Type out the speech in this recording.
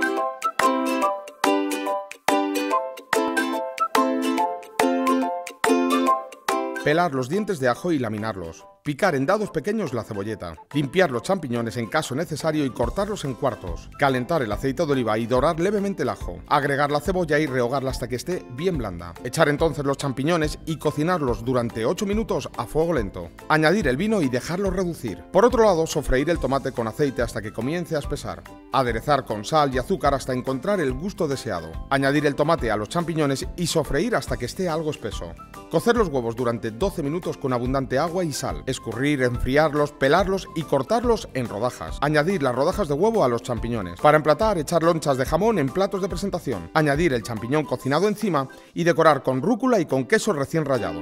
Bye. Pelar los dientes de ajo y laminarlos. Picar en dados pequeños la cebolleta. Limpiar los champiñones en caso necesario y cortarlos en cuartos. Calentar el aceite de oliva y dorar levemente el ajo. Agregar la cebolla y rehogarla hasta que esté bien blanda. Echar entonces los champiñones y cocinarlos durante 8 minutos a fuego lento. Añadir el vino y dejarlo reducir. Por otro lado, sofreír el tomate con aceite hasta que comience a espesar. Aderezar con sal y azúcar hasta encontrar el gusto deseado. Añadir el tomate a los champiñones y sofreír hasta que esté algo espeso. Cocer los huevos durante 12 minutos con abundante agua y sal. Escurrir, enfriarlos, pelarlos y cortarlos en rodajas. Añadir las rodajas de huevo a los champiñones. Para emplatar, echar lonchas de jamón en platos de presentación. Añadir el champiñón cocinado encima y decorar con rúcula y con queso recién rallado.